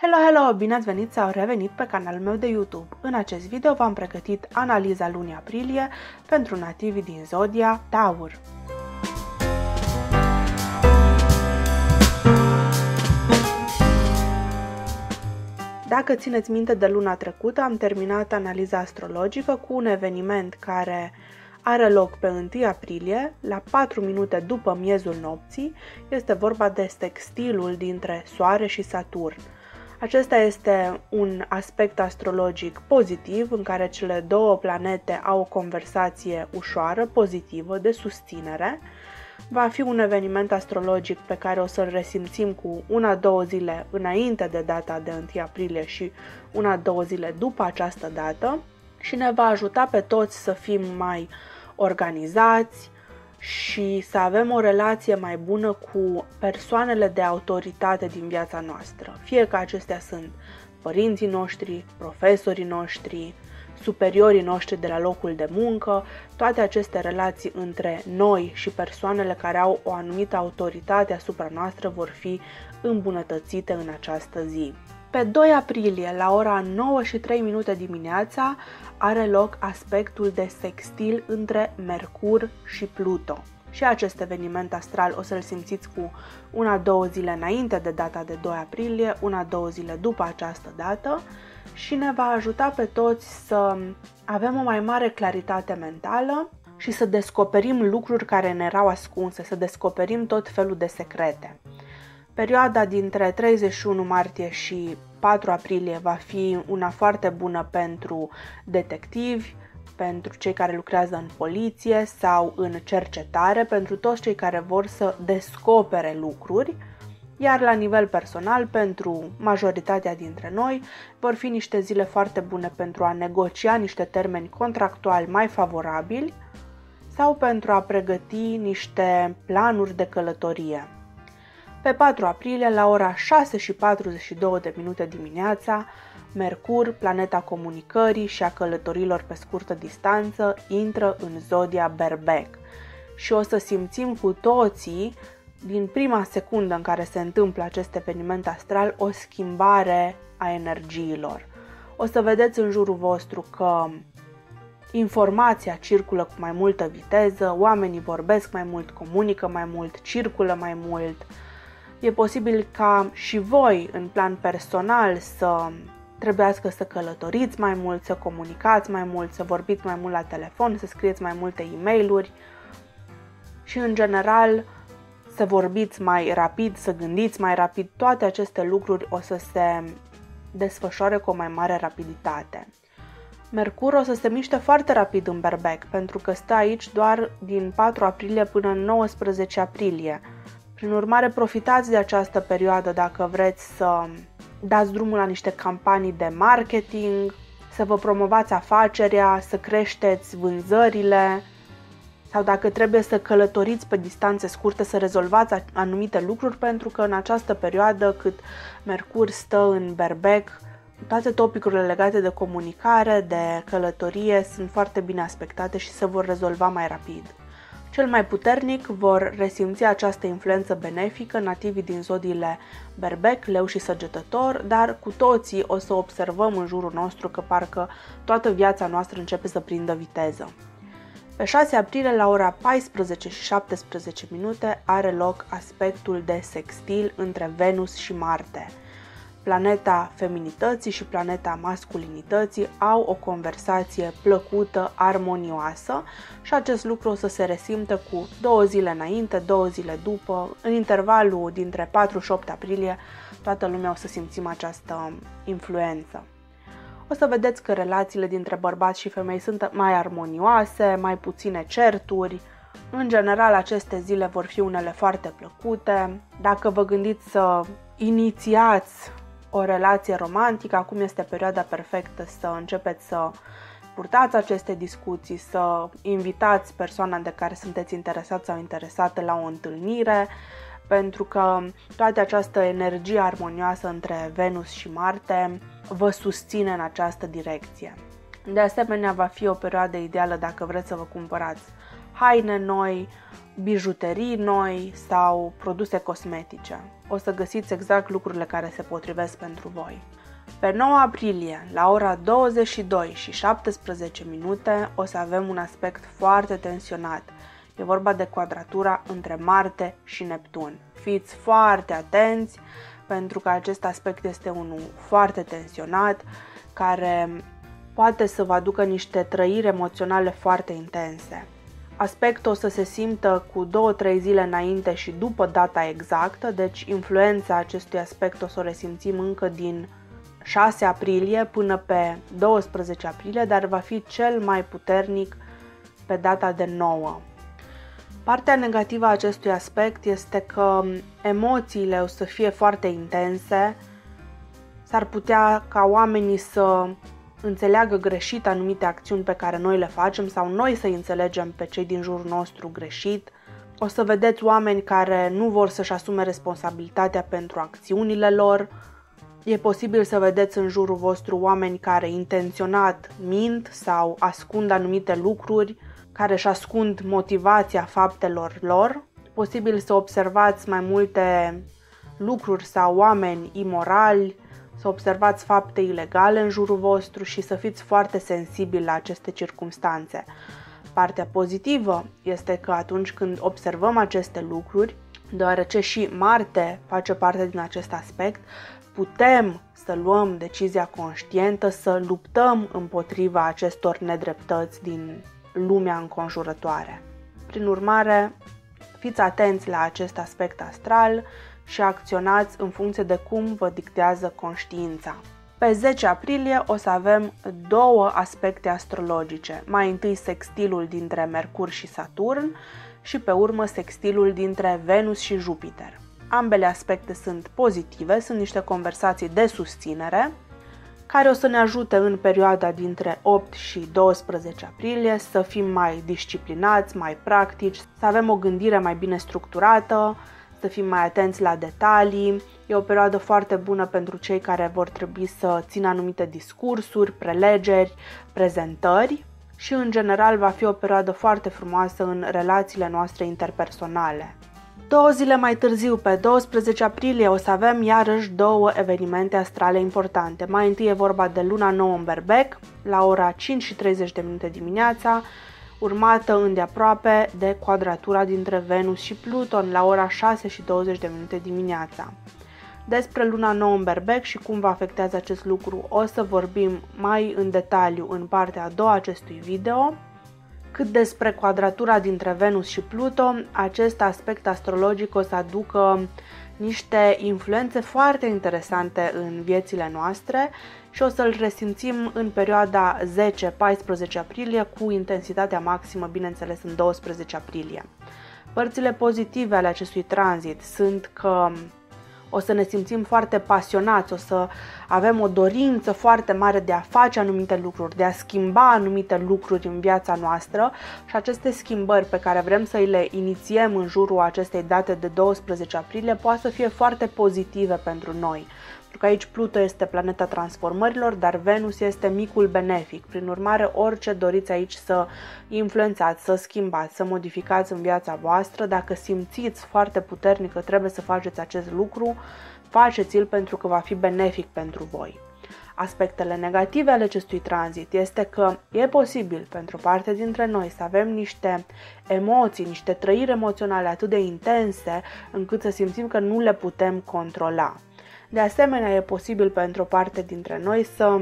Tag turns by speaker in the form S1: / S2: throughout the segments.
S1: Hello, hello! Bine ați venit sau revenit pe canalul meu de YouTube. În acest video v-am pregătit analiza lunii aprilie pentru nativii din Zodia Taur. Dacă țineți minte de luna trecută, am terminat analiza astrologică cu un eveniment care are loc pe 1 aprilie, la 4 minute după miezul nopții. Este vorba de sextilul dintre Soare și Saturn. Acesta este un aspect astrologic pozitiv în care cele două planete au o conversație ușoară, pozitivă, de susținere. Va fi un eveniment astrologic pe care o să-l resimțim cu una-două zile înainte de data de 1 aprilie și una-două zile după această dată și ne va ajuta pe toți să fim mai organizați, și să avem o relație mai bună cu persoanele de autoritate din viața noastră. Fie că acestea sunt părinții noștri, profesorii noștri, superiorii noștri de la locul de muncă, toate aceste relații între noi și persoanele care au o anumită autoritate asupra noastră vor fi îmbunătățite în această zi. Pe 2 aprilie, la ora 9 și 3 minute dimineața, are loc aspectul de sextil între Mercur și Pluto. Și acest eveniment astral o să-l simțiți cu una-două zile înainte de data de 2 aprilie, una-două zile după această dată și ne va ajuta pe toți să avem o mai mare claritate mentală și să descoperim lucruri care ne erau ascunse, să descoperim tot felul de secrete. Perioada dintre 31 martie și 4 aprilie va fi una foarte bună pentru detectivi, pentru cei care lucrează în poliție sau în cercetare, pentru toți cei care vor să descopere lucruri, iar la nivel personal, pentru majoritatea dintre noi, vor fi niște zile foarte bune pentru a negocia niște termeni contractuali mai favorabili sau pentru a pregăti niște planuri de călătorie. Pe 4 aprilie, la ora 6 și 42 de minute dimineața, Mercur, planeta comunicării și a călătorilor pe scurtă distanță, intră în zodia Berbec și o să simțim cu toții, din prima secundă în care se întâmplă acest eveniment astral, o schimbare a energiilor. O să vedeți în jurul vostru că informația circulă cu mai multă viteză, oamenii vorbesc mai mult, comunică mai mult, circulă mai mult, E posibil ca și voi, în plan personal, să trebuiască să călătoriți mai mult, să comunicați mai mult, să vorbiți mai mult la telefon, să scrieți mai multe e mail și, în general, să vorbiți mai rapid, să gândiți mai rapid. Toate aceste lucruri o să se desfășoare cu o mai mare rapiditate. Mercur o să se miște foarte rapid în berbec, pentru că stă aici doar din 4 aprilie până în 19 aprilie, prin urmare, profitați de această perioadă dacă vreți să dați drumul la niște campanii de marketing, să vă promovați afacerea, să creșteți vânzările sau dacă trebuie să călătoriți pe distanțe scurte să rezolvați anumite lucruri pentru că în această perioadă cât Mercur stă în berbec, toate topicurile legate de comunicare, de călătorie sunt foarte bine aspectate și se vor rezolva mai rapid. Cel mai puternic vor resimți această influență benefică nativii din zodiile berbec, leu și săgetător, dar cu toții o să observăm în jurul nostru că parcă toată viața noastră începe să prindă viteză. Pe 6 aprilie, la ora 14 și 17 minute, are loc aspectul de sextil între Venus și Marte – planeta feminității și planeta masculinității au o conversație plăcută, armonioasă și acest lucru o să se resimtă cu două zile înainte, două zile după, în intervalul dintre 4 și 8 aprilie, toată lumea o să simțim această influență. O să vedeți că relațiile dintre bărbați și femei sunt mai armonioase, mai puține certuri, în general, aceste zile vor fi unele foarte plăcute. Dacă vă gândiți să inițiați o relație romantică, acum este perioada perfectă să începeți să purtați aceste discuții, să invitați persoana de care sunteți interesat sau interesată la o întâlnire, pentru că toată această energie armonioasă între Venus și Marte vă susține în această direcție. De asemenea, va fi o perioadă ideală dacă vreți să vă cumpărați haine noi, bijuterii noi sau produse cosmetice. O să găsiți exact lucrurile care se potrivesc pentru voi. Pe 9 aprilie, la ora 22 și 17 minute, o să avem un aspect foarte tensionat. E vorba de quadratura între Marte și Neptun. Fiți foarte atenți pentru că acest aspect este unul foarte tensionat, care poate să vă aducă niște trăiri emoționale foarte intense. Aspectul o să se simtă cu 2-3 zile înainte și după data exactă, deci influența acestui aspect o să o resimțim încă din 6 aprilie până pe 12 aprilie, dar va fi cel mai puternic pe data de 9. Partea negativă a acestui aspect este că emoțiile o să fie foarte intense, s-ar putea ca oamenii să înțeleagă greșit anumite acțiuni pe care noi le facem sau noi să înțelegem pe cei din jurul nostru greșit. O să vedeți oameni care nu vor să-și asume responsabilitatea pentru acțiunile lor. E posibil să vedeți în jurul vostru oameni care intenționat mint sau ascund anumite lucruri, care își ascund motivația faptelor lor. Posibil să observați mai multe lucruri sau oameni imorali, să observați fapte ilegale în jurul vostru și să fiți foarte sensibili la aceste circumstanțe. Partea pozitivă este că atunci când observăm aceste lucruri, deoarece și Marte face parte din acest aspect, putem să luăm decizia conștientă să luptăm împotriva acestor nedreptăți din lumea înconjurătoare. Prin urmare, fiți atenți la acest aspect astral și acționați în funcție de cum vă dictează conștiința. Pe 10 aprilie o să avem două aspecte astrologice. Mai întâi sextilul dintre Mercur și Saturn și pe urmă sextilul dintre Venus și Jupiter. Ambele aspecte sunt pozitive, sunt niște conversații de susținere care o să ne ajute în perioada dintre 8 și 12 aprilie să fim mai disciplinați, mai practici, să avem o gândire mai bine structurată, să fim mai atenți la detalii. E o perioadă foarte bună pentru cei care vor trebui să țină anumite discursuri, prelegeri, prezentări și în general va fi o perioadă foarte frumoasă în relațiile noastre interpersonale. Două zile mai târziu, pe 12 aprilie, o să avem iarăși două evenimente astrale importante. Mai întâi e vorba de luna nouă în Berbec, la ora 5 și 30 de minute dimineața, urmată îndeaproape de quadratura dintre Venus și Pluton la ora 6 și 20 de minute dimineața. Despre luna nouă în berbec și cum vă afectează acest lucru o să vorbim mai în detaliu în partea a doua acestui video. Cât despre quadratura dintre Venus și Pluto, acest aspect astrologic o să aducă niște influențe foarte interesante în viețile noastre și o să-l resimțim în perioada 10-14 aprilie cu intensitatea maximă, bineînțeles, în 12 aprilie. Părțile pozitive ale acestui tranzit sunt că o să ne simțim foarte pasionați, o să avem o dorință foarte mare de a face anumite lucruri, de a schimba anumite lucruri în viața noastră și aceste schimbări pe care vrem să le inițiem în jurul acestei date de 12 aprilie poate să fie foarte pozitive pentru noi pentru că aici Pluto este planeta transformărilor, dar Venus este micul benefic. Prin urmare, orice doriți aici să influențați, să schimbați, să modificați în viața voastră, dacă simțiți foarte puternic că trebuie să faceți acest lucru, faceți-l pentru că va fi benefic pentru voi. Aspectele negative ale acestui tranzit este că e posibil pentru parte dintre noi să avem niște emoții, niște trăiri emoționale atât de intense încât să simțim că nu le putem controla. De asemenea, e posibil pentru o parte dintre noi să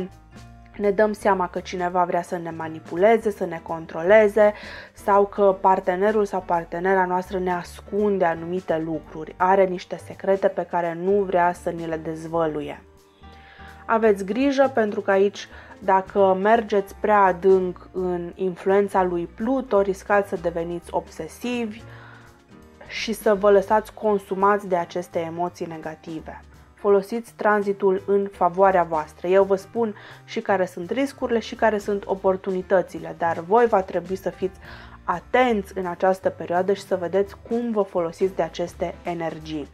S1: ne dăm seama că cineva vrea să ne manipuleze, să ne controleze sau că partenerul sau partenera noastră ne ascunde anumite lucruri, are niște secrete pe care nu vrea să ni le dezvăluie. Aveți grijă pentru că aici, dacă mergeți prea adânc în influența lui Pluto, riscați să deveniți obsesivi și să vă lăsați consumați de aceste emoții negative folosiți tranzitul în favoarea voastră. Eu vă spun și care sunt riscurile și care sunt oportunitățile, dar voi va trebui să fiți atenți în această perioadă și să vedeți cum vă folosiți de aceste energii.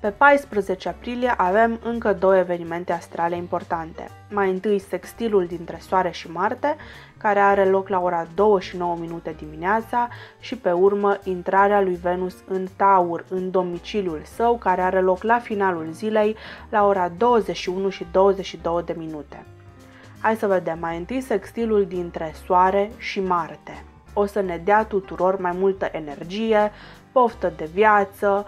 S1: Pe 14 aprilie avem încă două evenimente astrale importante. Mai întâi sextilul dintre Soare și Marte, care are loc la ora 2 și 9 minute dimineața și pe urmă intrarea lui Venus în Taur, în domiciliul său, care are loc la finalul zilei la ora 21 și 22 de minute. Hai să vedem mai întâi sextilul dintre Soare și Marte. O să ne dea tuturor mai multă energie, poftă de viață,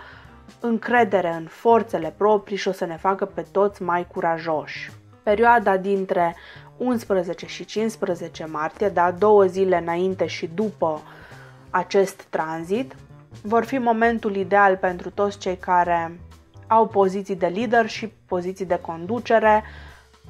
S1: încredere în forțele proprii și o să ne facă pe toți mai curajoși. Perioada dintre 11 și 15 martie, da, două zile înainte și după acest tranzit, vor fi momentul ideal pentru toți cei care au poziții de leadership, poziții de conducere.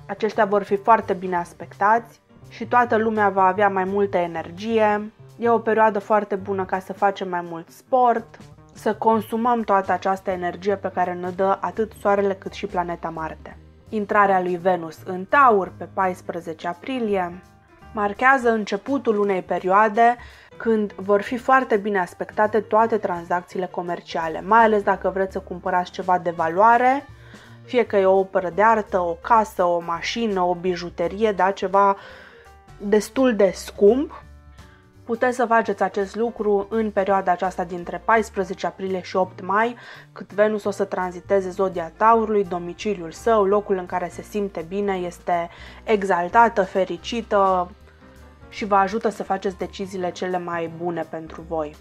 S1: Aceștia vor fi foarte bine aspectați și toată lumea va avea mai multă energie. E o perioadă foarte bună ca să facem mai mult sport, să consumăm toată această energie pe care ne dă atât Soarele cât și planeta Marte. Intrarea lui Venus în Taur pe 14 aprilie marchează începutul unei perioade când vor fi foarte bine aspectate toate tranzacțiile comerciale, mai ales dacă vreți să cumpărați ceva de valoare, fie că e o operă de artă, o casă, o mașină, o bijuterie, da, ceva destul de scump, Puteți să faceți acest lucru în perioada aceasta dintre 14 aprilie și 8 mai, cât Venus o să tranziteze zodia Taurului, domiciliul său, locul în care se simte bine, este exaltată, fericită și vă ajută să faceți deciziile cele mai bune pentru voi.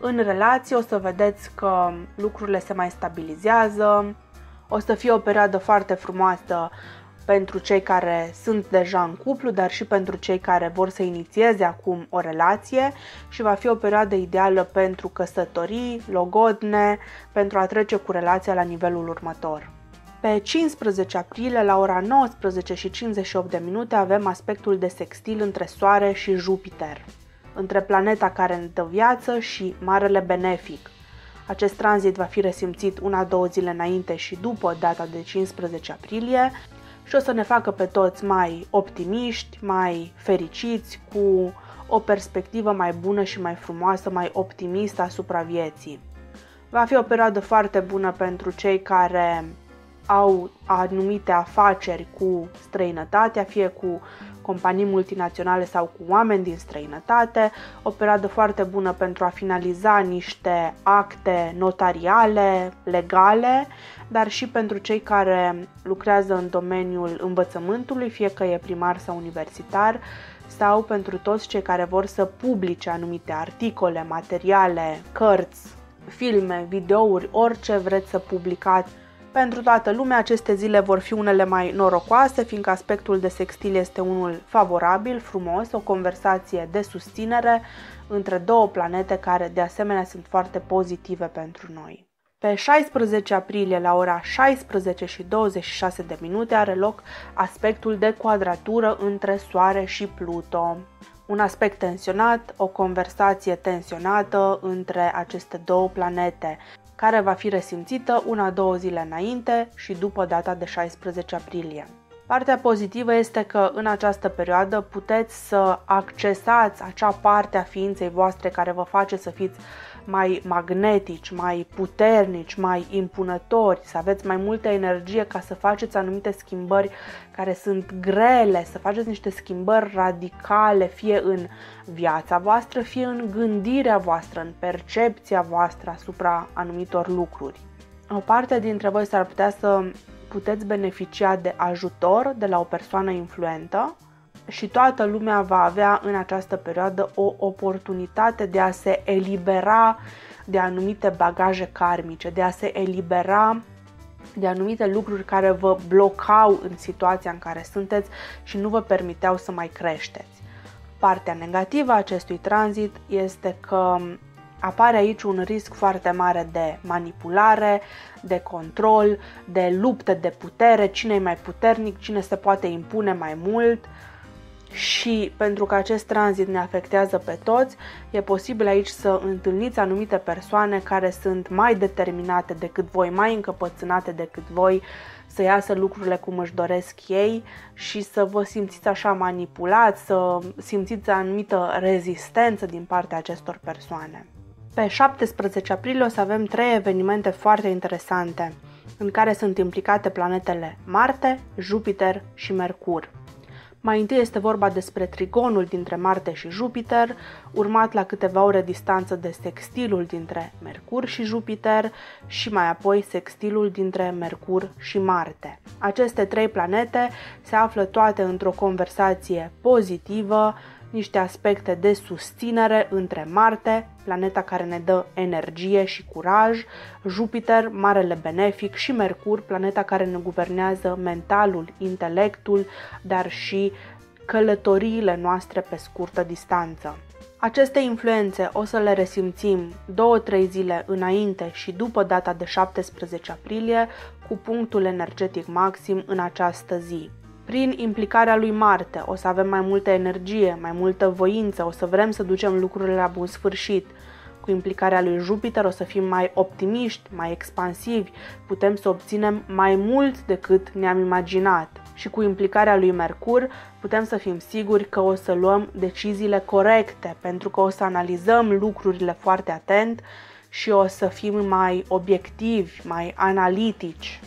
S1: În relație o să vedeți că lucrurile se mai stabilizează, o să fie o perioadă foarte frumoasă pentru cei care sunt deja în cuplu, dar și pentru cei care vor să inițieze acum o relație și va fi o perioadă ideală pentru căsătorii, logodne, pentru a trece cu relația la nivelul următor. Pe 15 aprilie, la ora 19 și 58 de minute, avem aspectul de sextil între Soare și Jupiter, între planeta care ne dă viață și Marele Benefic. Acest tranzit va fi resimțit una-două zile înainte și după data de 15 aprilie și o să ne facă pe toți mai optimiști, mai fericiți, cu o perspectivă mai bună și mai frumoasă, mai optimistă asupra vieții. Va fi o perioadă foarte bună pentru cei care au anumite afaceri cu străinătatea, fie cu companii multinaționale sau cu oameni din străinătate, o perioadă foarte bună pentru a finaliza niște acte notariale, legale, dar și pentru cei care lucrează în domeniul învățământului, fie că e primar sau universitar, sau pentru toți cei care vor să publice anumite articole, materiale, cărți, filme, videouri, orice vreți să publicați pentru toată lumea, aceste zile vor fi unele mai norocoase, fiindcă aspectul de sextil este unul favorabil, frumos, o conversație de susținere între două planete care de asemenea sunt foarte pozitive pentru noi. Pe 16 aprilie, la ora 16 și 26 de minute, are loc aspectul de quadratură între Soare și Pluto. Un aspect tensionat, o conversație tensionată între aceste două planete care va fi resimțită una-două zile înainte și după data de 16 aprilie. Partea pozitivă este că în această perioadă puteți să accesați acea parte a ființei voastre care vă face să fiți mai magnetici, mai puternici, mai impunători, să aveți mai multă energie ca să faceți anumite schimbări care sunt grele, să faceți niște schimbări radicale, fie în viața voastră, fie în gândirea voastră, în percepția voastră asupra anumitor lucruri. O parte dintre voi s-ar putea să puteți beneficia de ajutor de la o persoană influentă și toată lumea va avea în această perioadă o oportunitate de a se elibera de anumite bagaje karmice, de a se elibera de anumite lucruri care vă blocau în situația în care sunteți și nu vă permiteau să mai creșteți. Partea negativă a acestui tranzit este că apare aici un risc foarte mare de manipulare, de control, de lupte de putere, cine e mai puternic, cine se poate impune mai mult, și pentru că acest tranzit ne afectează pe toți, e posibil aici să întâlniți anumite persoane care sunt mai determinate decât voi, mai încăpățânate decât voi, să iasă lucrurile cum își doresc ei și să vă simțiți așa manipulați, să simțiți anumită rezistență din partea acestor persoane. Pe 17 aprilie o să avem trei evenimente foarte interesante. în care sunt implicate planetele Marte, Jupiter și Mercur. Mai întâi este vorba despre trigonul dintre Marte și Jupiter, urmat la câteva ore distanță de sextilul dintre Mercur și Jupiter și mai apoi sextilul dintre Mercur și Marte. Aceste trei planete se află toate într-o conversație pozitivă, niște aspecte de susținere între Marte, planeta care ne dă energie și curaj, Jupiter, marele benefic și Mercur, planeta care ne guvernează mentalul, intelectul, dar și călătoriile noastre pe scurtă distanță. Aceste influențe o să le resimțim 2-3 zile înainte și după data de 17 aprilie, cu punctul energetic maxim în această zi. Prin implicarea lui Marte o să avem mai multă energie, mai multă voință, o să vrem să ducem lucrurile la bun sfârșit. Cu implicarea lui Jupiter o să fim mai optimiști, mai expansivi, putem să obținem mai mult decât ne-am imaginat. Și cu implicarea lui Mercur putem să fim siguri că o să luăm deciziile corecte, pentru că o să analizăm lucrurile foarte atent și o să fim mai obiectivi, mai analitici.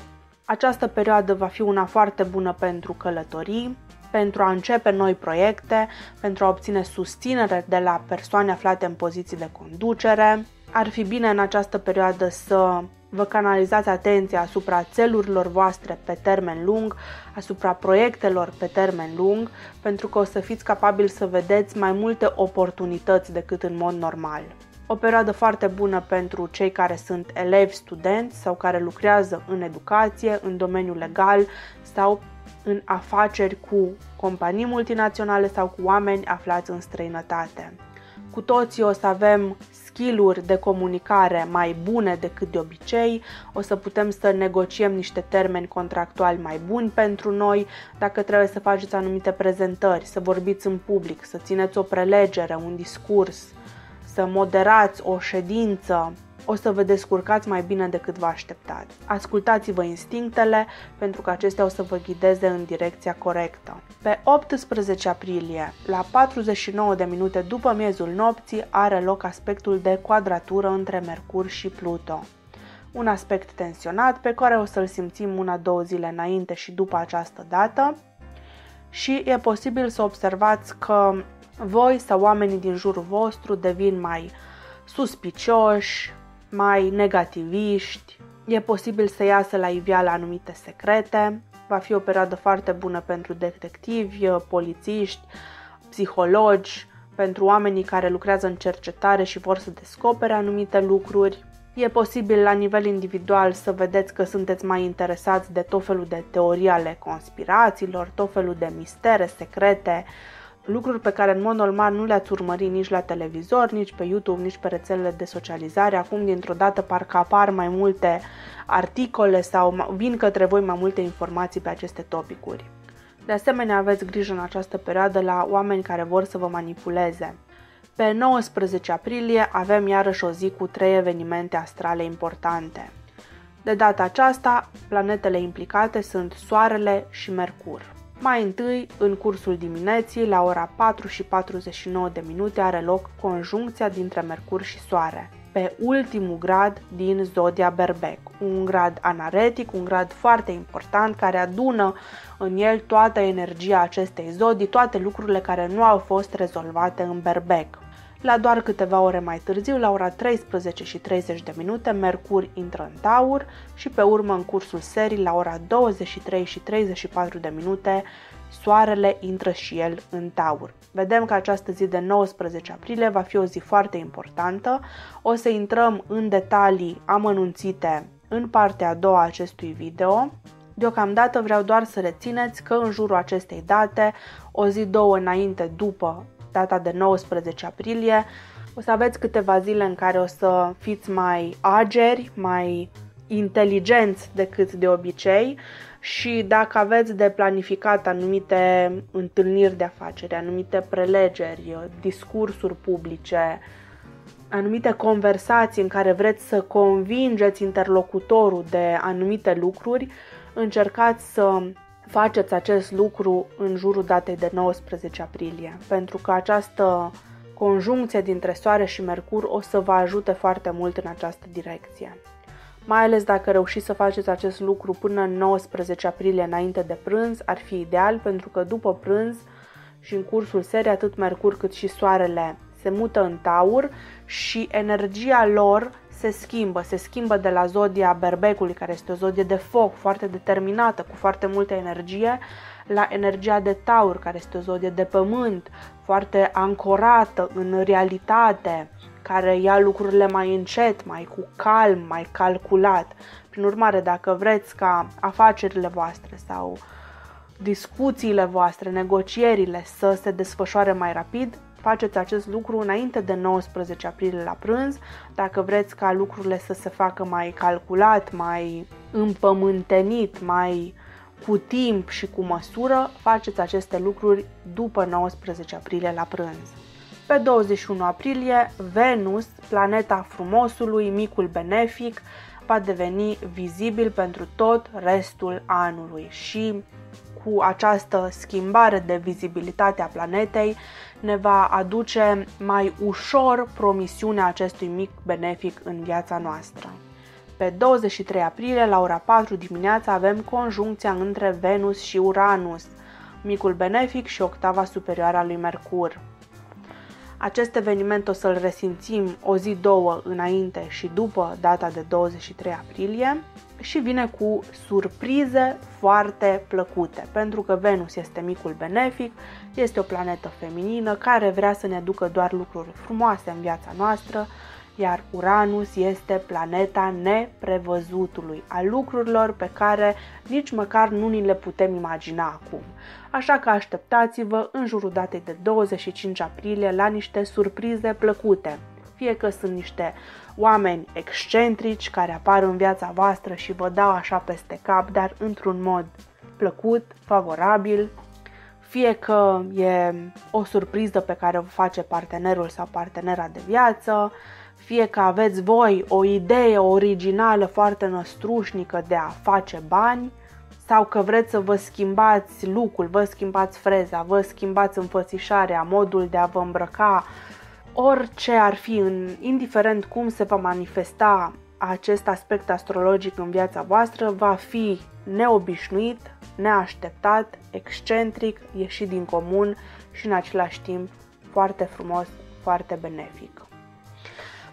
S1: Această perioadă va fi una foarte bună pentru călătorii, pentru a începe noi proiecte, pentru a obține susținere de la persoane aflate în poziții de conducere. Ar fi bine în această perioadă să vă canalizați atenția asupra țelurilor voastre pe termen lung, asupra proiectelor pe termen lung, pentru că o să fiți capabili să vedeți mai multe oportunități decât în mod normal o perioadă foarte bună pentru cei care sunt elevi, studenți sau care lucrează în educație, în domeniul legal sau în afaceri cu companii multinaționale sau cu oameni aflați în străinătate. Cu toții o să avem skill de comunicare mai bune decât de obicei, o să putem să negociem niște termeni contractuali mai buni pentru noi, dacă trebuie să faceți anumite prezentări, să vorbiți în public, să țineți o prelegere, un discurs, să moderați o ședință, o să vă descurcați mai bine decât vă așteptați. Ascultați-vă instinctele pentru că acestea o să vă ghideze în direcția corectă. Pe 18 aprilie, la 49 de minute după miezul nopții, are loc aspectul de quadratură între Mercur și Pluto. Un aspect tensionat pe care o să-l simțim una-două zile înainte și după această dată și e posibil să observați că voi sau oamenii din jurul vostru devin mai suspicioși, mai negativiști, e posibil să iasă la iveală anumite secrete, va fi o perioadă foarte bună pentru detectivi, polițiști, psihologi, pentru oamenii care lucrează în cercetare și vor să descopere anumite lucruri. E posibil la nivel individual să vedeți că sunteți mai interesați de tot felul de teorii ale conspirațiilor, tot felul de mistere secrete, lucruri pe care în mod normal nu le-ați urmări nici la televizor, nici pe YouTube, nici pe rețelele de socializare. Acum, dintr-o dată, parcă apar mai multe articole sau vin către voi mai multe informații pe aceste topicuri. De asemenea, aveți grijă în această perioadă la oameni care vor să vă manipuleze. Pe 19 aprilie avem iarăși o zi cu trei evenimente astrale importante. De data aceasta, planetele implicate sunt Soarele și Mercur. Mai întâi, în cursul dimineții, la ora 4 și 49 de minute, are loc conjuncția dintre Mercur și Soare, pe ultimul grad din zodia Berbec, un grad anaretic, un grad foarte important care adună în el toată energia acestei zodii, toate lucrurile care nu au fost rezolvate în Berbec. La doar câteva ore mai târziu, la ora 13 și 30 de minute, Mercur intră în Taur și pe urmă în cursul serii, la ora 23 și 34 de minute, Soarele intră și el în Taur. Vedem că această zi de 19 aprilie va fi o zi foarte importantă. O să intrăm în detalii amănunțite în partea a doua a acestui video. Deocamdată vreau doar să rețineți că în jurul acestei date, o zi două înainte după data de 19 aprilie. O să aveți câteva zile în care o să fiți mai ageri, mai inteligenți decât de obicei și dacă aveți de planificat anumite întâlniri de afaceri, anumite prelegeri, discursuri publice, anumite conversații în care vreți să convingeți interlocutorul de anumite lucruri, încercați să faceți acest lucru în jurul datei de 19 aprilie, pentru că această conjuncție dintre Soare și Mercur o să vă ajute foarte mult în această direcție. mai ales dacă reușiți să faceți acest lucru până în 19 aprilie înainte de prânz, ar fi ideal pentru că după prânz și în cursul serii atât Mercur cât și Soarele se mută în taur și energia lor se schimbă, se schimbă de la zodia berbecului, care este o zodie de foc, foarte determinată, cu foarte multă energie, la energia de taur, care este o zodie de pământ, foarte ancorată în realitate, care ia lucrurile mai încet, mai cu calm, mai calculat. Prin urmare, dacă vreți ca afacerile voastre sau discuțiile voastre, negocierile să se desfășoare mai rapid, faceți acest lucru înainte de 19 aprilie la prânz. Dacă vreți ca lucrurile să se facă mai calculat, mai împământenit, mai cu timp și cu măsură, faceți aceste lucruri după 19 aprilie la prânz. Pe 21 aprilie, Venus, planeta frumosului, micul benefic, va deveni vizibil pentru tot restul anului și cu această schimbare de vizibilitate a planetei ne va aduce mai ușor promisiunea acestui mic benefic în viața noastră. Pe 23 aprilie, la ora 4 dimineața, avem conjuncția între Venus și Uranus, micul benefic și octava superioară a lui Mercur. Acest eveniment o să-l resimțim o zi, două înainte și după data de 23 aprilie și vine cu surprize foarte plăcute, pentru că Venus este micul benefic, este o planetă feminină care vrea să ne aducă doar lucruri frumoase în viața noastră, iar Uranus este planeta neprevăzutului, a lucrurilor pe care nici măcar nu ni le putem imagina acum. Așa că așteptați-vă în jurul datei de 25 aprilie la niște surprize plăcute. Fie că sunt niște oameni excentrici care apar în viața voastră și vă dau așa peste cap, dar într-un mod plăcut, favorabil, fie că e o surpriză pe care o face partenerul sau partenera de viață, fie că aveți voi o idee originală foarte năstrușnică de a face bani, sau că vreți să vă schimbați lucrul, vă schimbați freza, vă schimbați înfățișarea, modul de a vă îmbrăca, orice ar fi, în, indiferent cum se va manifesta acest aspect astrologic în viața voastră, va fi neobișnuit, neașteptat, excentric, ieșit din comun și în același timp foarte frumos, foarte benefic.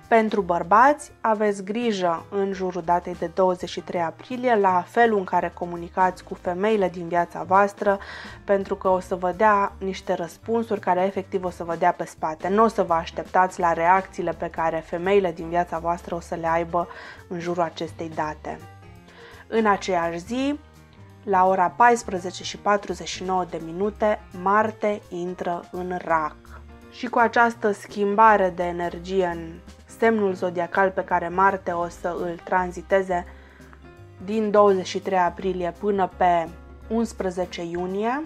S1: Pentru bărbați, aveți grijă în jurul datei de 23 aprilie la felul în care comunicați cu femeile din viața voastră, pentru că o să vă dea niște răspunsuri care efectiv o să vă dea pe spate. Nu o să vă așteptați la reacțiile pe care femeile din viața voastră o să le aibă în jurul acestei date. În aceeași zi, la ora 14 și 49 de minute, Marte intră în rac. Și cu această schimbare de energie în semnul zodiacal pe care Marte o să îl tranziteze din 23 aprilie până pe 11 iunie,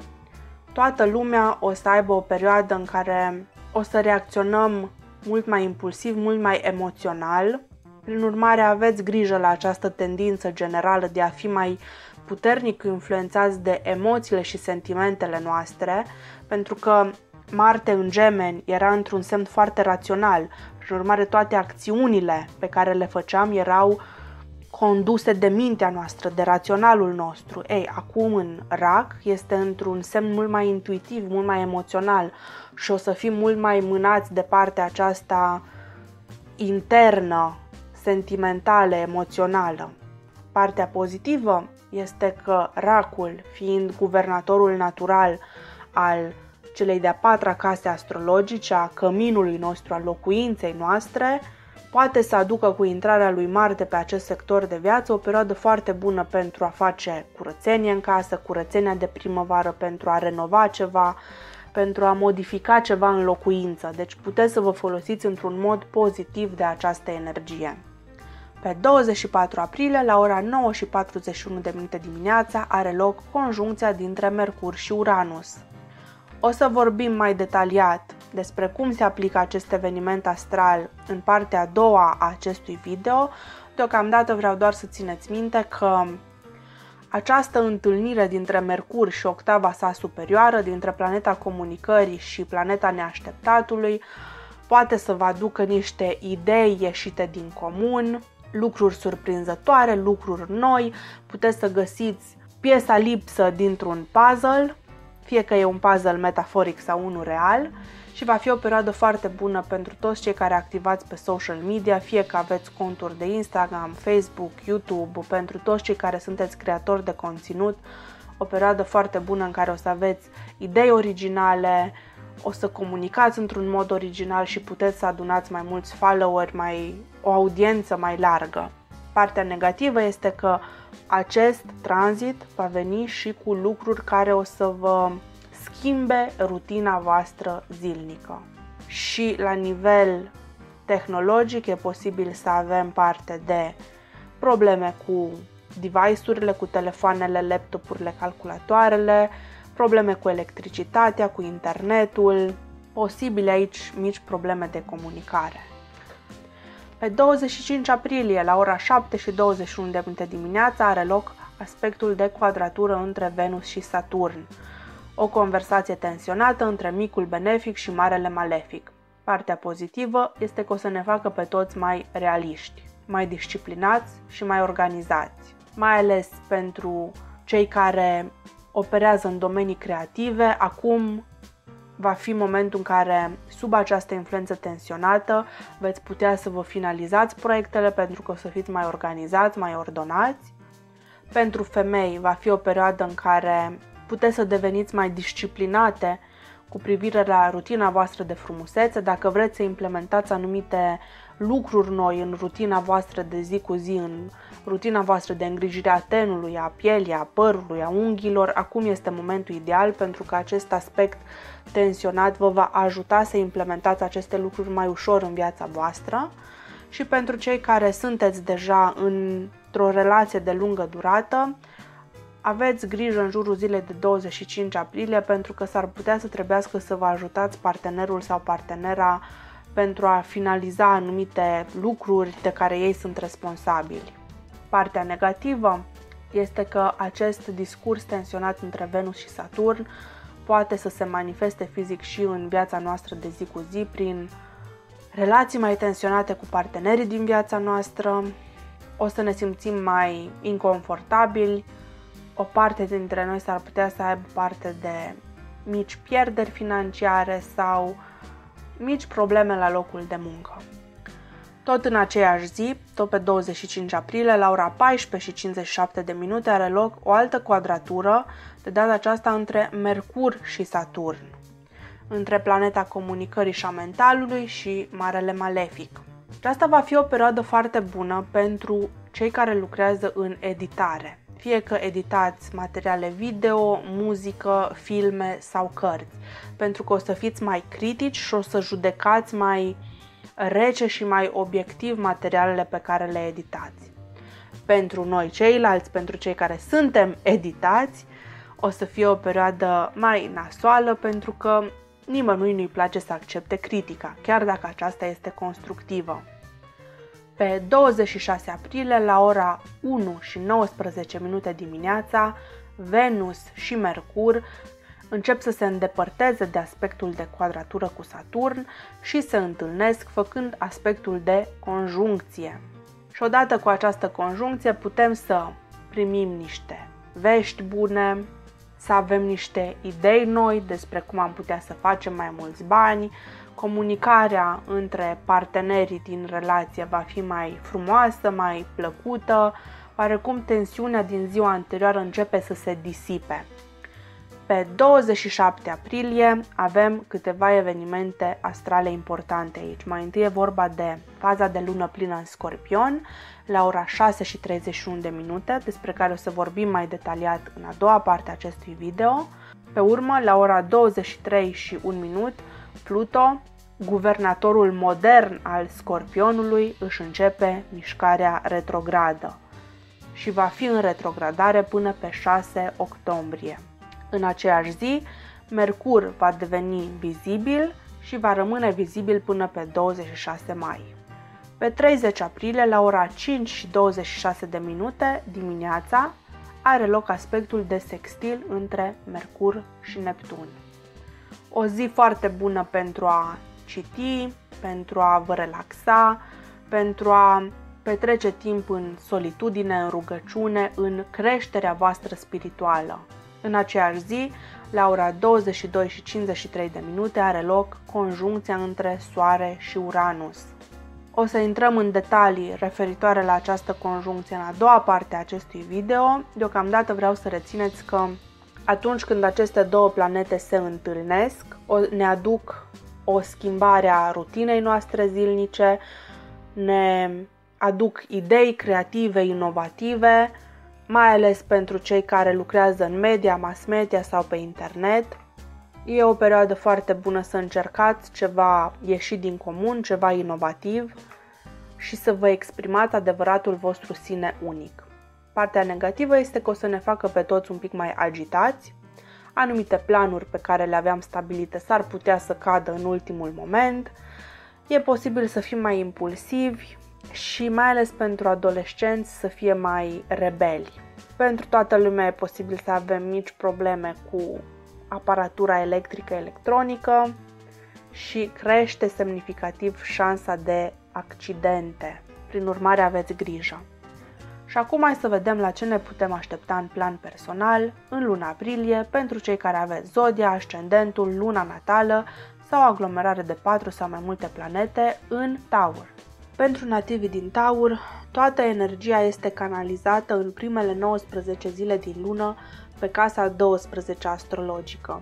S1: toată lumea o să aibă o perioadă în care o să reacționăm mult mai impulsiv, mult mai emoțional. Prin urmare, aveți grijă la această tendință generală de a fi mai puternic influențați de emoțiile și sentimentele noastre, pentru că Marte în gemeni era într-un semn foarte rațional, prin urmare toate acțiunile pe care le făceam erau conduse de mintea noastră, de raționalul nostru. Ei, acum în rac este într-un semn mult mai intuitiv, mult mai emoțional și o să fim mult mai mânați de partea aceasta internă, sentimentală, emoțională. Partea pozitivă este că racul, fiind guvernatorul natural al celei de-a patra case astrologice a căminului nostru, al locuinței noastre, poate să aducă cu intrarea lui Marte pe acest sector de viață o perioadă foarte bună pentru a face curățenie în casă, curățenia de primăvară, pentru a renova ceva, pentru a modifica ceva în locuință. Deci puteți să vă folosiți într-un mod pozitiv de această energie. Pe 24 aprilie, la ora 9 și 41 de minute dimineața, are loc conjuncția dintre Mercur și Uranus. O să vorbim mai detaliat despre cum se aplică acest eveniment astral în partea a doua a acestui video. Deocamdată vreau doar să țineți minte că această întâlnire dintre Mercur și octava sa superioară, dintre planeta comunicării și planeta neașteptatului, poate să vă aducă niște idei ieșite din comun, lucruri surprinzătoare, lucruri noi, puteți să găsiți piesa lipsă dintr-un puzzle, fie că e un puzzle metaforic sau unul real, și va fi o perioadă foarte bună pentru toți cei care activați pe social media, fie că aveți conturi de Instagram, Facebook, YouTube, pentru toți cei care sunteți creatori de conținut, o perioadă foarte bună în care o să aveți idei originale, o să comunicați într-un mod original și puteți să adunați mai mulți followeri, mai, o audiență mai largă. Partea negativă este că acest tranzit va veni și cu lucruri care o să vă schimbe rutina voastră zilnică. Și la nivel tehnologic e posibil să avem parte de probleme cu device-urile, cu telefoanele, laptopurile, calculatoarele, probleme cu electricitatea, cu internetul, posibile aici mici probleme de comunicare. Pe 25 aprilie, la ora 7 și 21 de minute dimineața, are loc aspectul de quadratură între Venus și Saturn, o conversație tensionată între micul benefic și marele malefic. Partea pozitivă este că o să ne facă pe toți mai realiști, mai disciplinați și mai organizați, mai ales pentru cei care operează în domenii creative, acum va fi momentul în care, sub această influență tensionată, veți putea să vă finalizați proiectele pentru că o să fiți mai organizați, mai ordonați. Pentru femei va fi o perioadă în care puteți să deveniți mai disciplinate cu privire la rutina voastră de frumusețe, dacă vreți să implementați anumite lucruri noi în rutina voastră de zi cu zi, în rutina voastră de îngrijire a tenului, a pielii, a părului, a unghiilor, acum este momentul ideal pentru că acest aspect tensionat vă va ajuta să implementați aceste lucruri mai ușor în viața voastră. Și pentru cei care sunteți deja într-o relație de lungă durată, aveți grijă în jurul zilei de 25 aprilie pentru că s-ar putea să trebuiască să vă ajutați partenerul sau partenera pentru a finaliza anumite lucruri de care ei sunt responsabili. Partea negativă este că acest discurs tensionat între Venus și Saturn poate să se manifeste fizic și în viața noastră de zi cu zi prin relații mai tensionate cu partenerii din viața noastră, o să ne simțim mai inconfortabili, o parte dintre noi s-ar putea să aibă parte de mici pierderi financiare sau mici probleme la locul de muncă. Tot în aceeași zi, tot pe 25 aprilie, la ora 14 și 57 de minute, are loc o altă quadratură, de data aceasta între Mercur și Saturn, între planeta comunicării și a mentalului și Marele Malefic. Aceasta va fi o perioadă foarte bună pentru cei care lucrează în editare, fie că editați materiale video, muzică, filme sau cărți, pentru că o să fiți mai critici și o să judecați mai rece și mai obiectiv materialele pe care le editați. Pentru noi ceilalți, pentru cei care suntem editați, o să fie o perioadă mai nasoală pentru că nimănui nu-i place să accepte critica, chiar dacă aceasta este constructivă. Pe 26 aprilie, la ora 1 și 19 minute dimineața, Venus și Mercur încep să se îndepărteze de aspectul de quadratură cu Saturn și se întâlnesc făcând aspectul de conjuncție. Și odată cu această conjuncție putem să primim niște vești bune, să avem niște idei noi despre cum am putea să facem mai mulți bani, comunicarea între partenerii din relație va fi mai frumoasă, mai plăcută, oarecum tensiunea din ziua anterioară începe să se disipe. Pe 27 aprilie avem câteva evenimente astrale importante aici. Mai întâi e vorba de faza de lună plină în Scorpion la ora 6 și 31 de minute, despre care o să vorbim mai detaliat în a doua parte a acestui video. Pe urmă, la ora 23 și 1 minut, Pluto, guvernatorul modern al Scorpionului, își începe mișcarea retrogradă și va fi în retrogradare până pe 6 octombrie. În aceeași zi, Mercur va deveni vizibil și va rămâne vizibil până pe 26 mai. Pe 30 aprilie, la ora 5 și 26 de minute dimineața, are loc aspectul de sextil între Mercur și Neptun. O zi foarte bună pentru a citi, pentru a vă relaxa, pentru a petrece timp în solitudine, în rugăciune, în creșterea voastră spirituală. În aceeași zi, la ora 22 și 53 de minute, are loc conjuncția între Soare și Uranus. O să intrăm în detalii referitoare la această conjuncție în a doua parte a acestui video. Deocamdată vreau să rețineți că atunci când aceste două planete se întâlnesc, ne aduc o schimbare a rutinei noastre zilnice, ne aduc idei creative, inovative, mai ales pentru cei care lucrează în media, mass media sau pe internet. E o perioadă foarte bună să încercați ceva ieșit din comun, ceva inovativ și să vă exprimați adevăratul vostru sine unic. Partea negativă este că o să ne facă pe toți un pic mai agitați, anumite planuri pe care le aveam stabilite s-ar putea să cadă în ultimul moment, e posibil să fim mai impulsivi și mai ales pentru adolescenți să fie mai rebeli. Pentru toată lumea e posibil să avem mici probleme cu aparatura electrică electronică și crește semnificativ șansa de accidente. Prin urmare, aveți grijă. Și acum hai să vedem la ce ne putem aștepta în plan personal în luna aprilie pentru cei care aveți zodia, ascendentul, luna natală sau aglomerare de 4 sau mai multe planete în Taur. Pentru nativii din Taur, toată energia este canalizată în primele 19 zile din lună pe casa 12 astrologică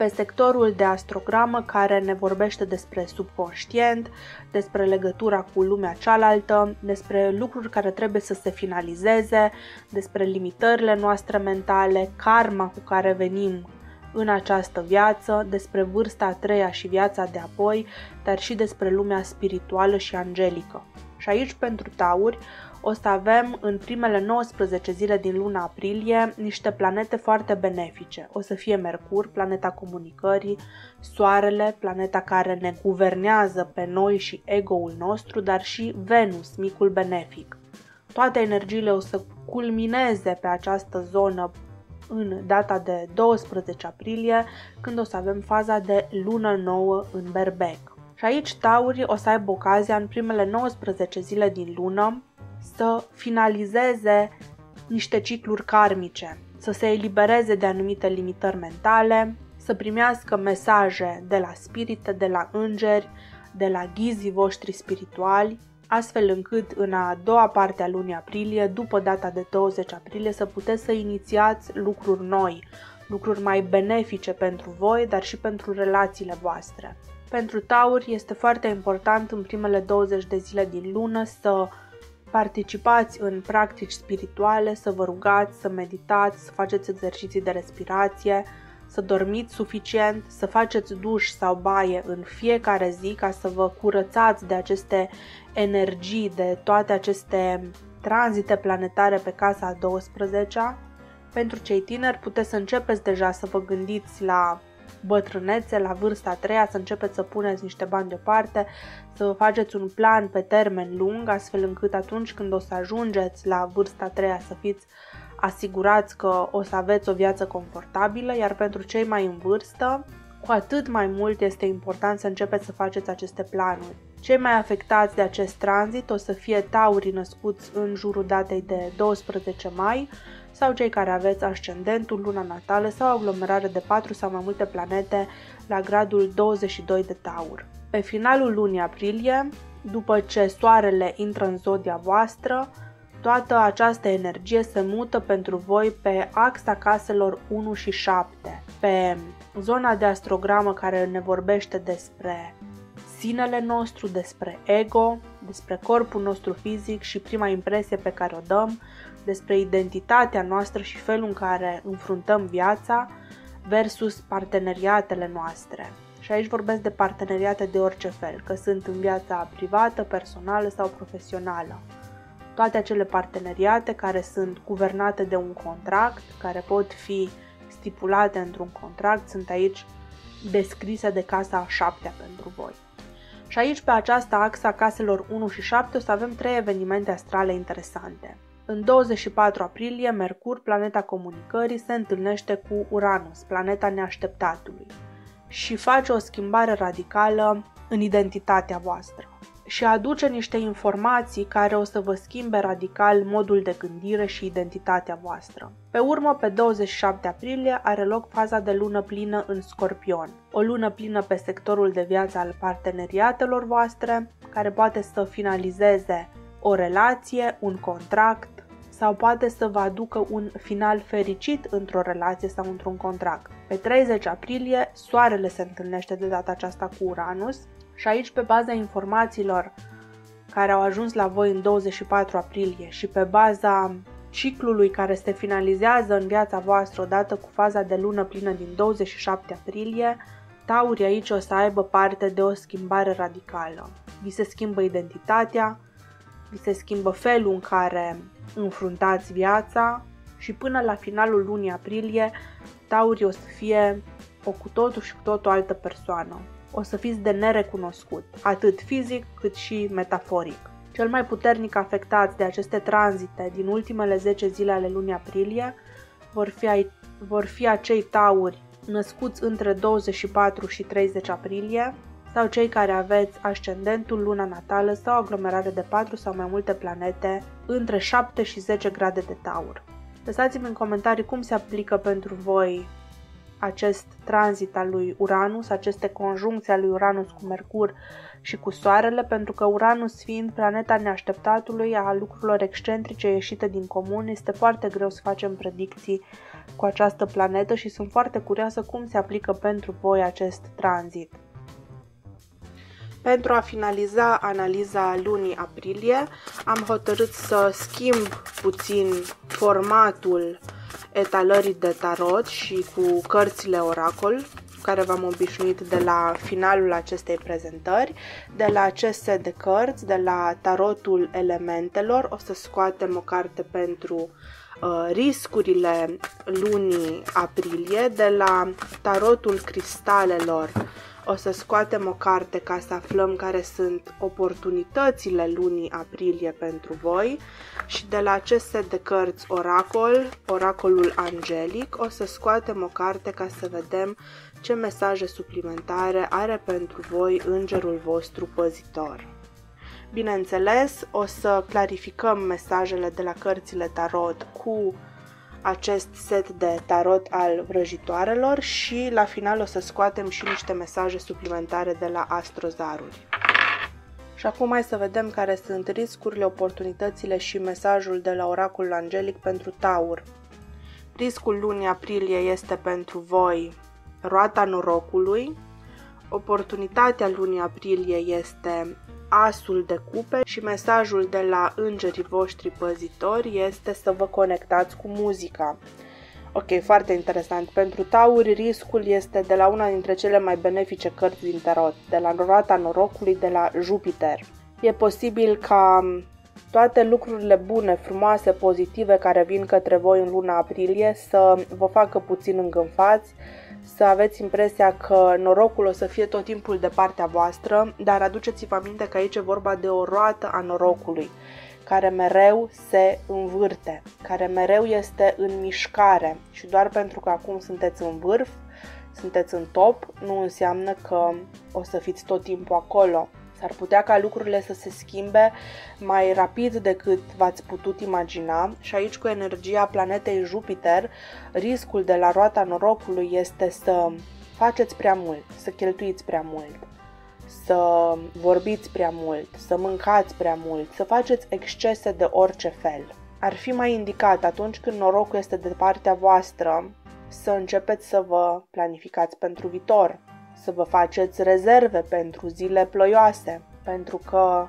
S1: pe sectorul de astrogramă care ne vorbește despre subconștient, despre legătura cu lumea cealaltă, despre lucruri care trebuie să se finalizeze, despre limitările noastre mentale, karma cu care venim în această viață, despre vârsta a treia și viața de apoi, dar și despre lumea spirituală și angelică. Și aici, pentru tauri, o să avem în primele 19 zile din luna aprilie niște planete foarte benefice. O să fie Mercur, planeta comunicării, Soarele, planeta care ne guvernează pe noi și ego-ul nostru, dar și Venus, micul benefic. Toate energiile o să culmineze pe această zonă în data de 12 aprilie, când o să avem faza de lună nouă în Berbec. Și aici taurii o să aibă ocazia în primele 19 zile din lună să finalizeze niște cicluri karmice, să se elibereze de anumite limitări mentale, să primească mesaje de la spirite, de la îngeri, de la ghizii voștri spirituali, astfel încât în a doua parte a lunii aprilie, după data de 20 aprilie, să puteți să inițiați lucruri noi, lucruri mai benefice pentru voi, dar și pentru relațiile voastre. Pentru tauri este foarte important în primele 20 de zile din lună să participați în practici spirituale, să vă rugați, să meditați, să faceți exerciții de respirație, să dormiți suficient, să faceți duș sau baie în fiecare zi ca să vă curățați de aceste energii, de toate aceste tranzite planetare pe casa a 12 Pentru cei tineri puteți să începeți deja să vă gândiți la bătrânețe, la vârsta a treia, să începeți să puneți niște bani deoparte, să vă faceți un plan pe termen lung, astfel încât atunci când o să ajungeți la vârsta a treia să fiți asigurați că o să aveți o viață confortabilă, iar pentru cei mai în vârstă, cu atât mai mult este important să începeți să faceți aceste planuri. Cei mai afectați de acest tranzit o să fie taurii născuți în jurul datei de 12 mai, sau cei care aveți ascendentul, luna natală sau aglomerare de 4 sau mai multe planete la gradul 22 de taur. Pe finalul lunii aprilie, după ce soarele intră în zodia voastră, toată această energie se mută pentru voi pe axa caselor 1 și 7, pe zona de astrogramă care ne vorbește despre sinele nostru, despre ego, despre corpul nostru fizic și prima impresie pe care o dăm, despre identitatea noastră și felul în care înfruntăm viața versus parteneriatele noastre. Și aici vorbesc de parteneriate de orice fel, că sunt în viața privată, personală sau profesională. Toate acele parteneriate care sunt guvernate de un contract, care pot fi stipulate într-un contract, sunt aici descrise de casa a șaptea pentru voi. Și aici, pe această axă a caselor 1 și 7, o să avem trei evenimente astrale interesante. În 24 aprilie, Mercur, planeta comunicării, se întâlnește cu Uranus, planeta neașteptatului, și face o schimbare radicală în identitatea voastră. și aduce niște informații care o să vă schimbe radical modul de gândire și identitatea voastră. Pe urmă, pe 27 aprilie, are loc faza de lună plină în Scorpion. O lună plină pe sectorul de viață al parteneriatelor voastre, care poate să finalizeze o relație, un contract sau poate să vă aducă un final fericit într-o relație sau într-un contract. Pe 30 aprilie, Soarele se întâlnește de data aceasta cu Uranus și aici, pe baza informațiilor care au ajuns la voi în 24 aprilie și pe baza ciclului care se finalizează în viața voastră odată cu faza de lună plină din 27 aprilie, Taurii aici o să aibă parte de o schimbare radicală. Vi se schimbă identitatea, vi se schimbă felul în care înfruntați viața și până la finalul lunii aprilie, Taurii o să fie o cu totul și cu totul altă persoană o să fiți de nerecunoscut, atât fizic cât și metaforic. Cel mai puternic afectați de aceste tranzite din ultimele 10 zile ale lunii aprilie vor fi, vor fi acei tauri născuți între 24 și 30 aprilie sau cei care aveți ascendentul, luna natală sau aglomerare de 4 sau mai multe planete între 7 și 10 grade de taur. Lăsați-mi în comentarii cum se aplică pentru voi acest tranzit al lui Uranus, aceste conjuncții al lui Uranus cu Mercur și cu Soarele, pentru că Uranus fiind planeta neașteptatului a lucrurilor excentrice ieșite din comun, este foarte greu să facem predicții cu această planetă și sunt foarte curioasă cum se aplică pentru voi acest tranzit. Pentru a finaliza analiza lunii aprilie, am hotărât să schimb puțin formatul etalării de tarot și cu cărțile oracol, care v-am obișnuit de la finalul acestei prezentări. De la acest set de cărți, de la tarotul elementelor, o să scoatem o carte pentru uh, riscurile lunii aprilie, de la tarotul cristalelor o să scoatem o carte ca să aflăm care sunt oportunitățile lunii aprilie pentru voi și de la acest set de cărți Oracol, Oracolul Angelic, o să scoatem o carte ca să vedem ce mesaje suplimentare are pentru voi îngerul vostru păzitor. Bineînțeles, o să clarificăm mesajele de la cărțile tarot cu acest set de tarot al vrăjitoarelor și la final o să scoatem și niște mesaje suplimentare de la astrozaruri. Și acum hai să vedem care sunt riscurile, oportunitățile și mesajul de la oracolul angelic pentru Taur. Riscul lunii aprilie este pentru voi roata norocului. Oportunitatea lunii aprilie este asul de cupe și mesajul de la îngerii voștri păzitori este să vă conectați cu muzica. Ok, foarte interesant. Pentru tauri, riscul este de la una dintre cele mai benefice cărți din tarot, de la roata norocului, de la Jupiter. E posibil ca toate lucrurile bune, frumoase, pozitive care vin către voi în luna aprilie să vă facă puțin îngânfați, să aveți impresia că norocul o să fie tot timpul de partea voastră, dar aduceți-vă aminte că aici e vorba de o roată a norocului, care mereu se învârte, care mereu este în mișcare și doar pentru că acum sunteți în vârf, sunteți în top, nu înseamnă că o să fiți tot timpul acolo. S-ar putea ca lucrurile să se schimbe mai rapid decât v-ați putut imagina și aici cu energia planetei Jupiter, riscul de la roata norocului este să faceți prea mult, să cheltuiți prea mult, să vorbiți prea mult, să mâncați prea mult, să faceți excese de orice fel. Ar fi mai indicat atunci când norocul este de partea voastră să începeți să vă planificați pentru viitor, să vă faceți rezerve pentru zile ploioase, pentru că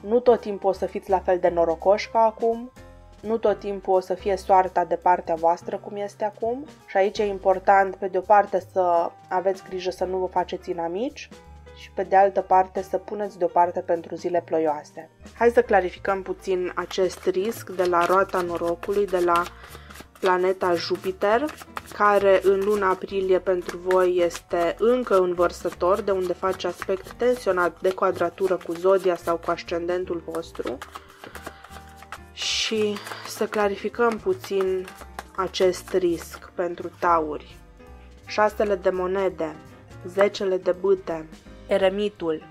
S1: nu tot timpul o să fiți la fel de norocoși ca acum, nu tot timpul o să fie soarta de partea voastră cum este acum și aici e important pe de o parte să aveți grijă să nu vă faceți inamici și pe de altă parte să puneți deoparte pentru zile ploioase. Hai să clarificăm puțin acest risc de la roata norocului, de la planeta Jupiter, care în luna aprilie pentru voi este încă învărsător, de unde face aspect tensionat de quadratură cu zodia sau cu ascendentul vostru. Și să clarificăm puțin acest risc pentru tauri. Șasele de monede, zecele de bâte, eremitul.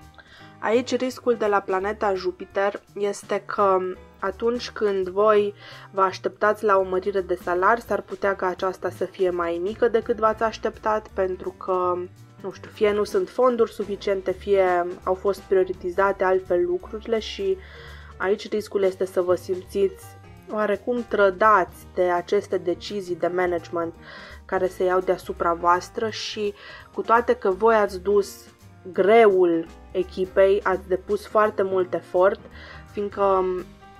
S1: Aici riscul de la planeta Jupiter este că atunci când voi vă așteptați la o mărire de salar, s-ar putea ca aceasta să fie mai mică decât v-ați așteptat, pentru că, nu știu, fie nu sunt fonduri suficiente, fie au fost prioritizate altfel lucrurile și aici riscul este să vă simțiți oarecum trădați de aceste decizii de management care se iau deasupra voastră și cu toate că voi ați dus greul echipei, ați depus foarte mult efort, fiindcă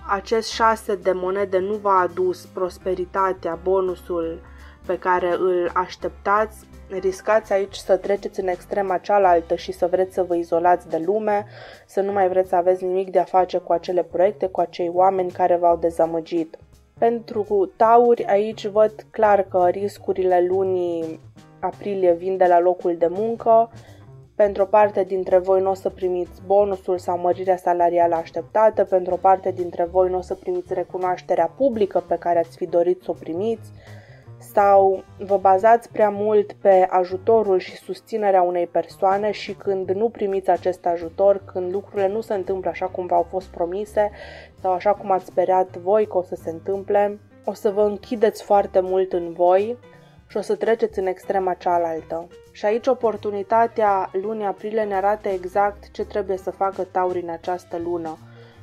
S1: acest șase de monede nu v-a adus prosperitatea, bonusul pe care îl așteptați, riscați aici să treceți în extrema cealaltă și să vreți să vă izolați de lume, să nu mai vreți să aveți nimic de a face cu acele proiecte, cu acei oameni care v-au dezamăgit. Pentru tauri, aici văd clar că riscurile lunii aprilie vin de la locul de muncă, pentru o parte dintre voi nu o să primiți bonusul sau mărirea salarială așteptată, pentru o parte dintre voi nu o să primiți recunoașterea publică pe care ați fi dorit să o primiți, sau vă bazați prea mult pe ajutorul și susținerea unei persoane și când nu primiți acest ajutor, când lucrurile nu se întâmplă așa cum v-au fost promise sau așa cum ați speriat voi că o să se întâmple, o să vă închideți foarte mult în voi și o să treceți în extrema cealaltă. Și aici oportunitatea lunii aprilie ne arată exact ce trebuie să facă Tauri în această lună.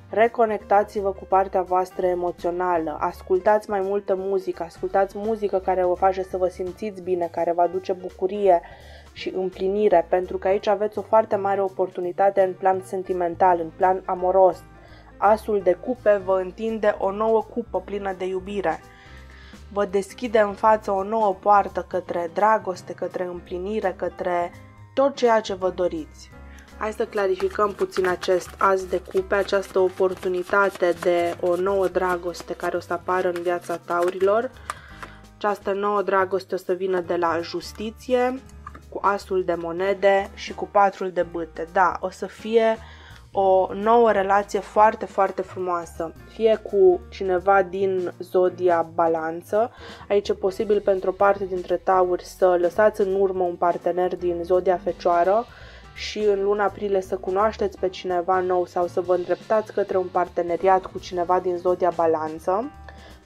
S1: Reconectați-vă cu partea voastră emoțională, ascultați mai multă muzică, ascultați muzică care vă face să vă simțiți bine, care vă aduce bucurie și împlinire, pentru că aici aveți o foarte mare oportunitate în plan sentimental, în plan amoros. Asul de cupe vă întinde o nouă cupă plină de iubire vă deschide în față o nouă poartă către dragoste, către împlinire, către tot ceea ce vă doriți. Hai să clarificăm puțin acest as de cupe, această oportunitate de o nouă dragoste care o să apară în viața taurilor. Această nouă dragoste o să vină de la justiție, cu asul de monede și cu patrul de bâte. Da, o să fie o nouă relație foarte, foarte frumoasă, fie cu cineva din zodia balanță, aici e posibil pentru o parte dintre tauri să lăsați în urmă un partener din zodia fecioară și în luna aprilie să cunoașteți pe cineva nou sau să vă îndreptați către un parteneriat cu cineva din zodia balanță.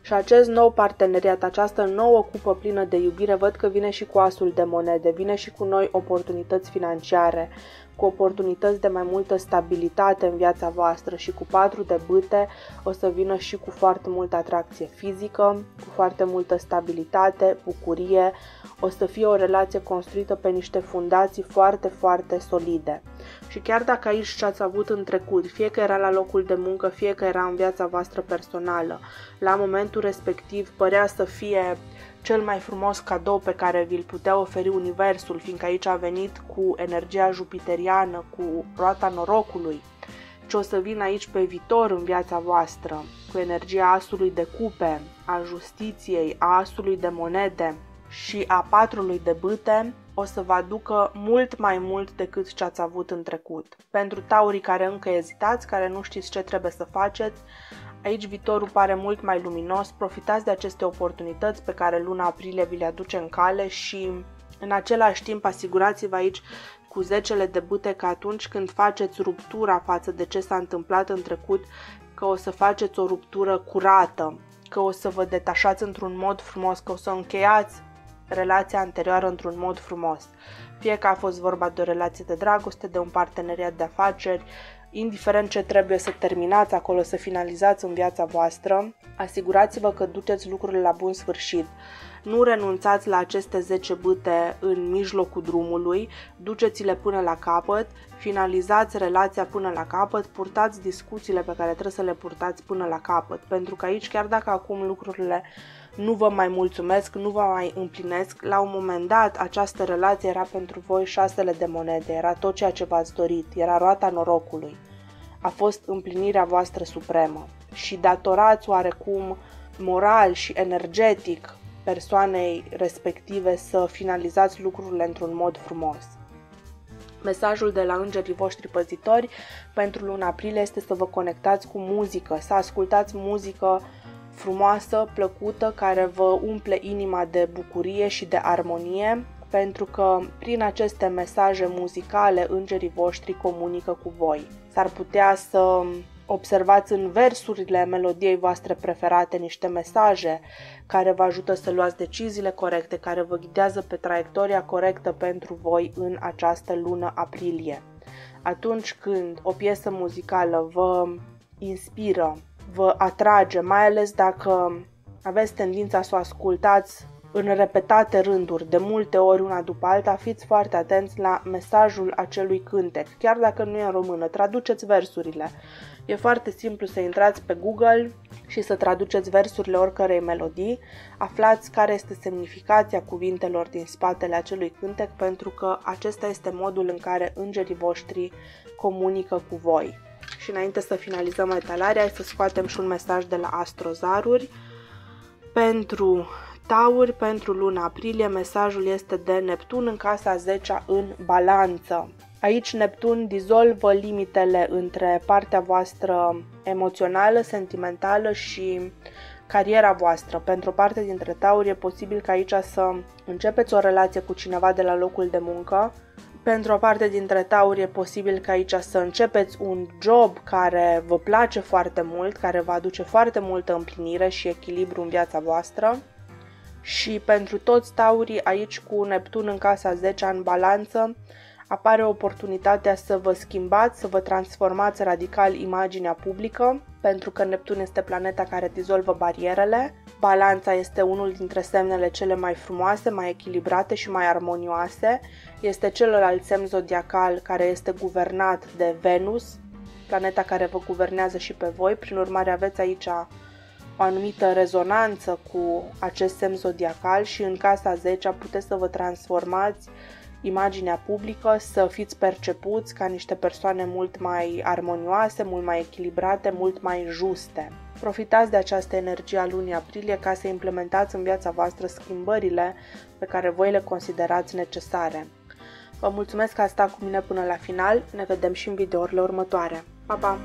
S1: Și acest nou parteneriat, această nouă cupă plină de iubire, văd că vine și cu asul de monede, vine și cu noi oportunități financiare, cu oportunități de mai multă stabilitate în viața voastră și cu patru de bâte o să vină și cu foarte multă atracție fizică, cu foarte multă stabilitate, bucurie, o să fie o relație construită pe niște fundații foarte, foarte solide. Și chiar dacă aici ce ați avut în trecut, fie că era la locul de muncă, fie că era în viața voastră personală, la momentul respectiv părea să fie cel mai frumos cadou pe care vi-l putea oferi Universul, fiindcă aici a venit cu energia jupiteriană, cu roata norocului, ce o să vină aici pe viitor în viața voastră, cu energia asului de cupe, a justiției, a asului de monede și a patrului de bâte, o să vă aducă mult mai mult decât ce ați avut în trecut. Pentru taurii care încă ezitați, care nu știți ce trebuie să faceți, Aici viitorul pare mult mai luminos, profitați de aceste oportunități pe care luna aprilie vi le aduce în cale și în același timp asigurați-vă aici cu zecele de bute că atunci când faceți ruptura față de ce s-a întâmplat în trecut, că o să faceți o ruptură curată, că o să vă detașați într-un mod frumos, că o să încheiați relația anterioară într-un mod frumos. Fie că a fost vorba de o relație de dragoste, de un parteneriat de afaceri, indiferent ce trebuie să terminați acolo, să finalizați în viața voastră, asigurați-vă că duceți lucrurile la bun sfârșit. Nu renunțați la aceste 10 bâte în mijlocul drumului, duceți-le până la capăt, finalizați relația până la capăt, purtați discuțiile pe care trebuie să le purtați până la capăt, pentru că aici, chiar dacă acum lucrurile nu vă mai mulțumesc, nu vă mai împlinesc. La un moment dat, această relație era pentru voi șasele de monede, era tot ceea ce v-ați dorit, era roata norocului. A fost împlinirea voastră supremă și datorați oarecum moral și energetic persoanei respective să finalizați lucrurile într-un mod frumos. Mesajul de la îngerii voștri păzitori pentru luna aprilie este să vă conectați cu muzică, să ascultați muzică frumoasă, plăcută, care vă umple inima de bucurie și de armonie, pentru că prin aceste mesaje muzicale îngerii voștri comunică cu voi. S-ar putea să observați în versurile melodiei voastre preferate niște mesaje care vă ajută să luați deciziile corecte, care vă ghidează pe traiectoria corectă pentru voi în această lună aprilie. Atunci când o piesă muzicală vă inspiră, vă atrage, mai ales dacă aveți tendința să o ascultați în repetate rânduri, de multe ori una după alta, fiți foarte atenți la mesajul acelui cântec, chiar dacă nu e în română, traduceți versurile. E foarte simplu să intrați pe Google și să traduceți versurile oricărei melodii, aflați care este semnificația cuvintelor din spatele acelui cântec, pentru că acesta este modul în care îngerii voștri comunică cu voi. Și înainte să finalizăm etalarea, să scoatem și un mesaj de la Astrozaruri. Pentru Tauri, pentru luna aprilie, mesajul este de Neptun în casa 10 în balanță. Aici Neptun dizolvă limitele între partea voastră emoțională, sentimentală și cariera voastră. Pentru o parte dintre tauri e posibil ca aici să începeți o relație cu cineva de la locul de muncă. Pentru o parte dintre tauri e posibil ca aici să începeți un job care vă place foarte mult, care vă aduce foarte multă împlinire și echilibru în viața voastră. Și pentru toți taurii aici cu Neptun în casa 10 în balanță, apare oportunitatea să vă schimbați, să vă transformați radical imaginea publică, pentru că Neptun este planeta care dizolvă barierele. Balanța este unul dintre semnele cele mai frumoase, mai echilibrate și mai armonioase. Este celălalt semn zodiacal care este guvernat de Venus, planeta care vă guvernează și pe voi, prin urmare aveți aici o anumită rezonanță cu acest semn zodiacal și în casa 10 puteți să vă transformați imaginea publică, să fiți percepuți ca niște persoane mult mai armonioase, mult mai echilibrate, mult mai juste. Profitați de această energie a lunii aprilie ca să implementați în viața voastră schimbările pe care voi le considerați necesare. Vă mulțumesc că ați stat cu mine până la final, ne vedem și în videourile următoare. Pa, pa!